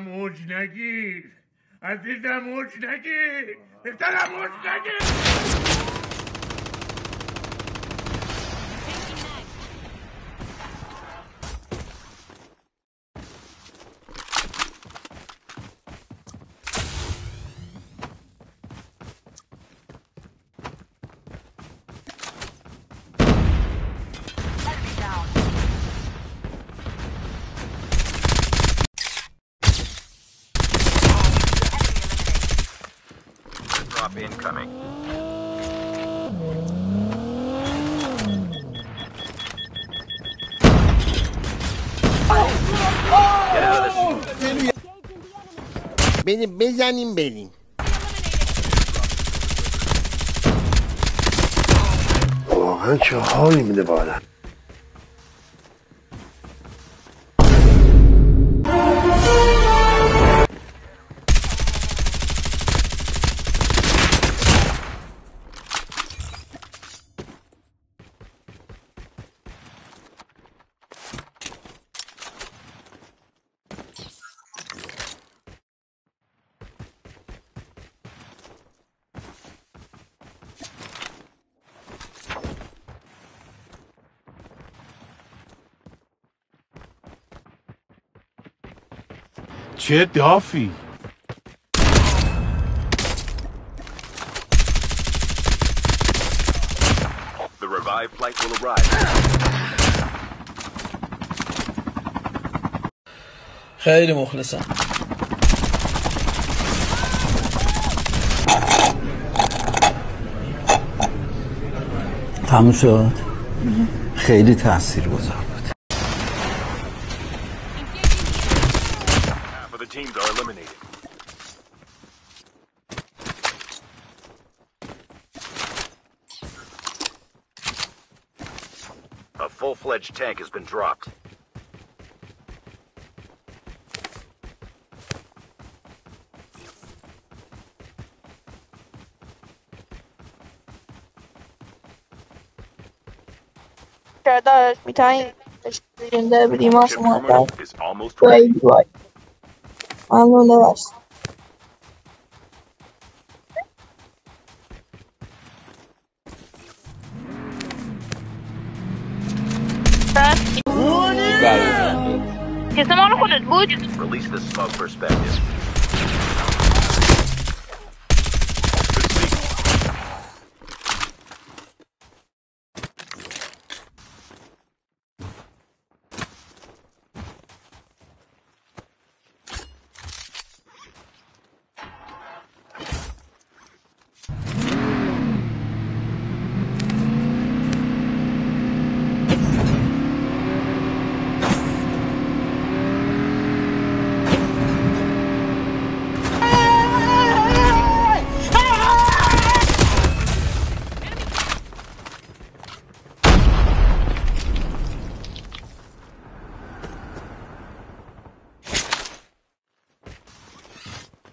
عزیزم اوج نگیر. عزیزم اوج نگیر. پسرم اوج نگیر. Backup incoming. Benim bezenim benim. Oh, hangi halimdi bana? چه دافی؟ The revived flight will arrive. خیلی مخلصم. تموم شد؟ خیلی تأثیر گذار eliminated. A full-fledged tank has been dropped. I thought it'd be. Just. Like, like. Anne öyle ver. You. Can someone hold it, Release the smoke perspective.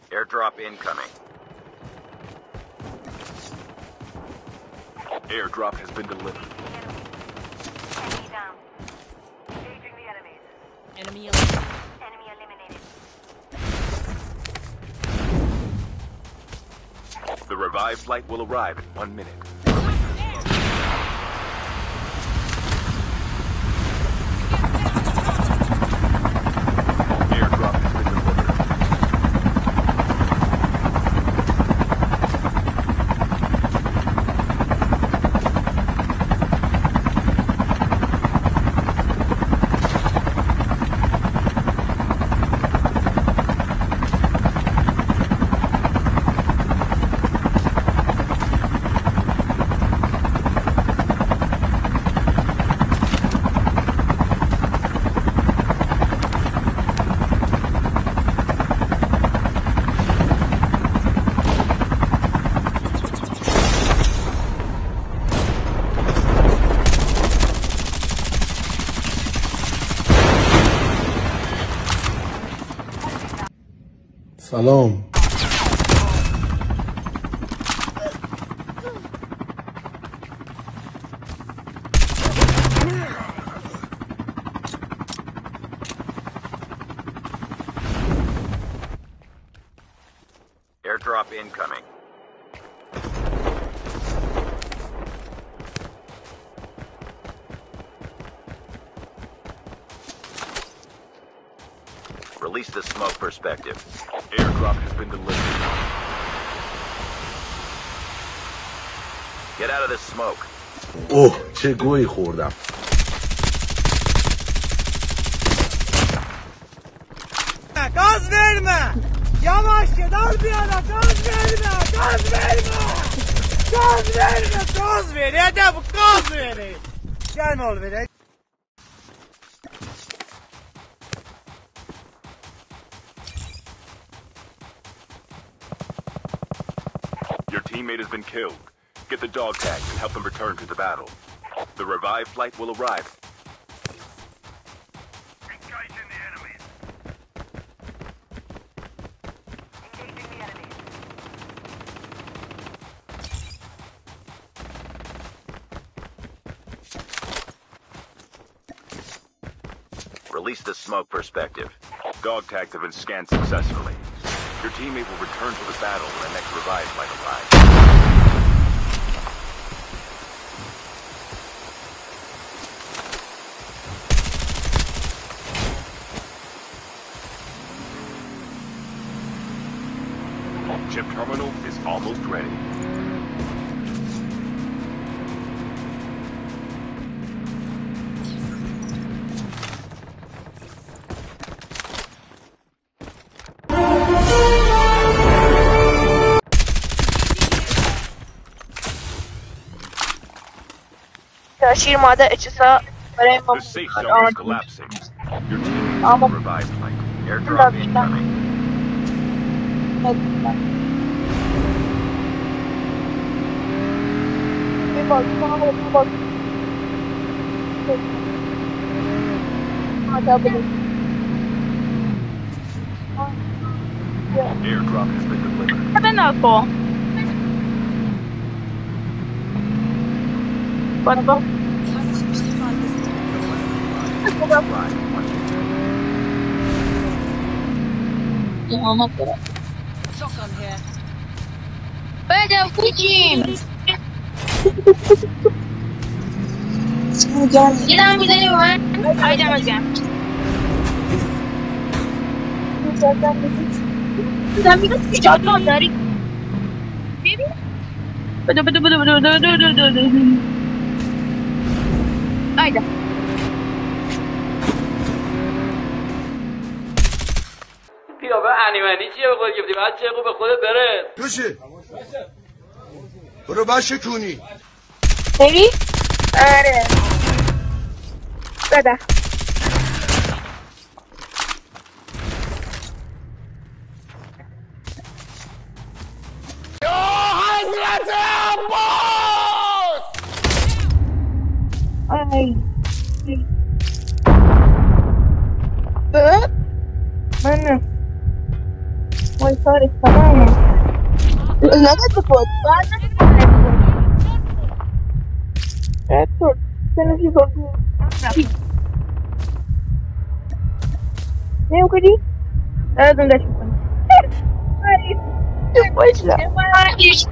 Airdrop incoming. Airdrop has been delivered. Enemy down. Engaging the enemies. Enemy eliminated. Enemy eliminated. The revived flight will arrive in one minute. Shalom. Airdrop incoming. Release the smoke perspective. Airdrop has been delivered. Get out of this smoke. اوه چه گویی خوردم Gaz verme! Yavaş gel bir gaz verme! Gaz verme! Gaz verme! Gaz ver! Hadi bu gaz ver! Gel ol ver. Teammate has been killed. Get the dog tags and help them return to the battle. The revived flight will arrive. Engaging the enemies. Engaging the enemies. Release the smoke perspective. Dog tags have been scanned successfully. Your teammate will return to the battle when the next revived flight arrives. Ship terminal is almost ready. The safe zone is collapsing. Your team. Airdrop incoming. Bir bak, sana bak, bir bak. Hadi abone. Airdrop has been delivered. Ben ako. Bana bak. Arrive shotgun. Pada kucing. Hujan. Kita ambil dari mana? Oh, jam jam. Kami kan dari Baby Betul betul betul betul betul betul betul Aida به انیمنی چیه؟ به خود گرفتی بعد چه به خود بره. توشی برو باشه کونی بری؟ آره. دادا حضرت عباس آی من. Sorry, tamam mı? Ne kadar pot? Evet, dur. Sen bir bak. Ne o kadar? Evet, dur. Hayır. Çok başla. Hayır.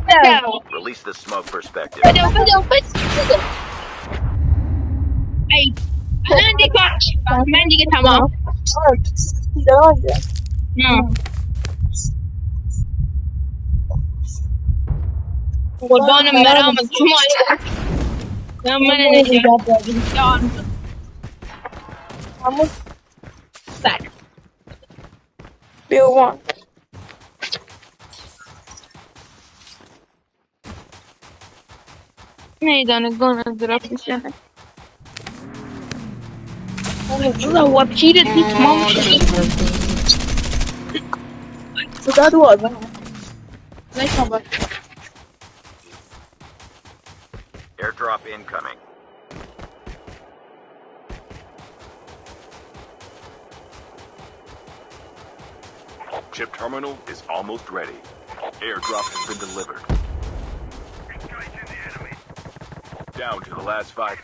Release the smoke perspective. Ay. Ben de kaç. Ben de tamam. Kurbanım meramız tüm aşkım. Ben bana ne diyeyim? Yandım. Tamam. Bak. Bir one. Meydanı gonna drop bir şey. Куда вообще летит мамочки? Куда два? Знаешь, мама? Airdrop incoming. Chip terminal is almost ready. Airdrop has been delivered. Down to the last five.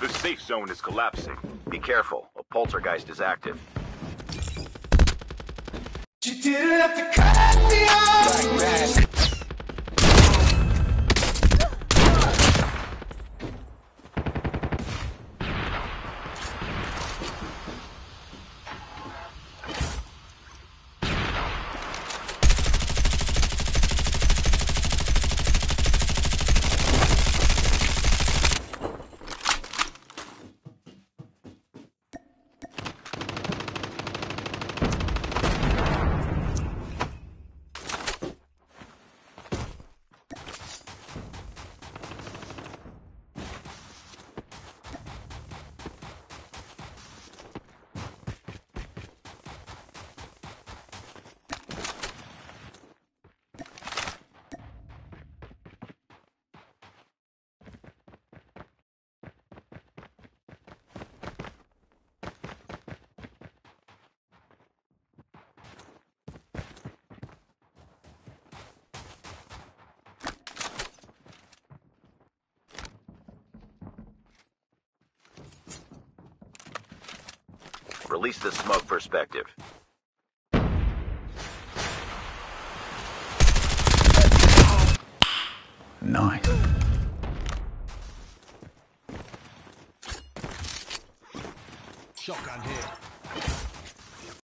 The safe zone is collapsing. Be careful. A poltergeist is active. Release the smoke perspective.